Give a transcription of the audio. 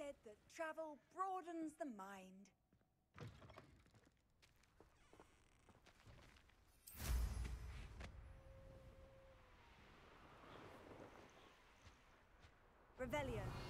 said that travel broadens the mind. Revelio.